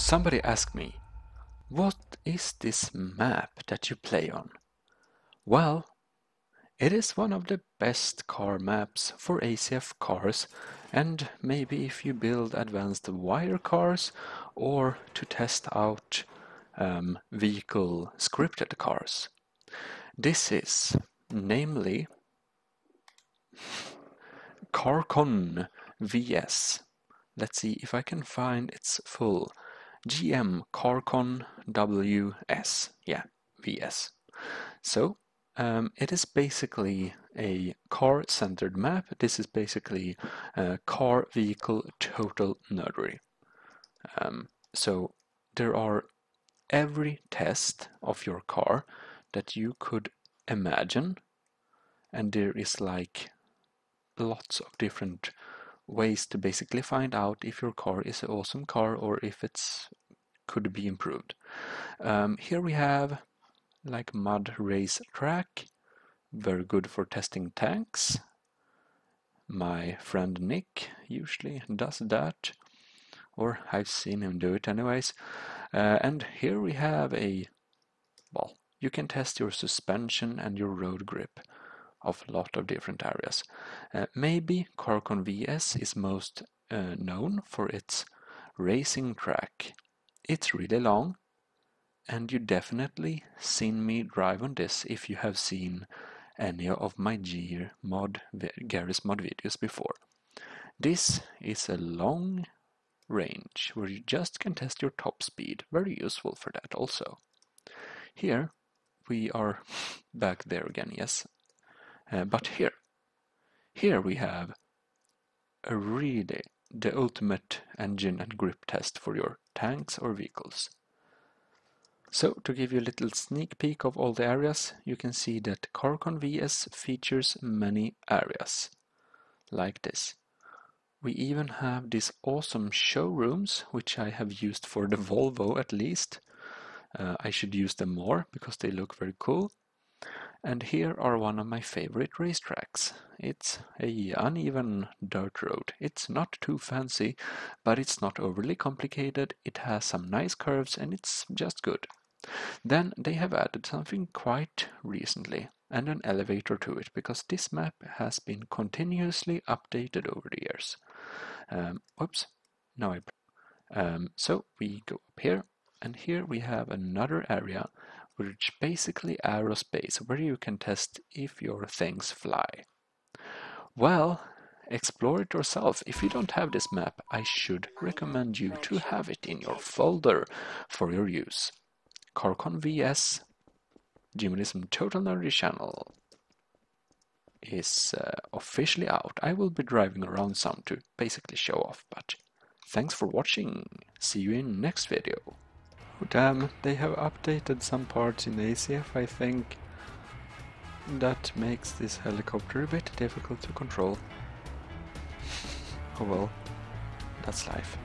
Somebody asked me, what is this map that you play on? Well, it is one of the best car maps for ACF cars and maybe if you build advanced wire cars or to test out um, vehicle scripted cars. This is namely Carcon VS. Let's see if I can find its full GM Carcon WS. Yeah, VS. So um, it is basically a car-centered map. This is basically a car vehicle total nerdery. Um, so there are every test of your car that you could imagine and there is like lots of different ways to basically find out if your car is an awesome car or if it's could be improved. Um, here we have like mud race track, very good for testing tanks. My friend Nick usually does that, or I've seen him do it anyways. Uh, and here we have a, well, you can test your suspension and your road grip of a lot of different areas. Uh, maybe Carcon VS is most uh, known for its racing track. It's really long and you definitely seen me drive on this if you have seen any of my Gear mod Garry's mod videos before. This is a long range where you just can test your top speed, very useful for that also. Here we are back there again, yes, uh, but here, here we have a really the ultimate engine and grip test for your tanks or vehicles. So to give you a little sneak peek of all the areas, you can see that Carcon VS features many areas, like this. We even have these awesome showrooms, which I have used for the Volvo at least. Uh, I should use them more because they look very cool. And here are one of my favorite racetracks. It's a uneven dirt road. It's not too fancy, but it's not overly complicated. It has some nice curves and it's just good. Then they have added something quite recently and an elevator to it because this map has been continuously updated over the years. Um, whoops, now I. Um, so we go up here and here we have another area which basically aerospace where you can test if your things fly. Well, explore it yourself. If you don't have this map, I should recommend you to have it in your folder for your use. Carcon VS Gmodism Total Nerdy channel is uh, officially out. I will be driving around some to basically show off, but thanks for watching. See you in next video. Oh, damn, they have updated some parts in ACF, I think. That makes this helicopter a bit difficult to control. oh well, that's life.